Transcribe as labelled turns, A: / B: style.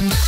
A: Mm-hmm.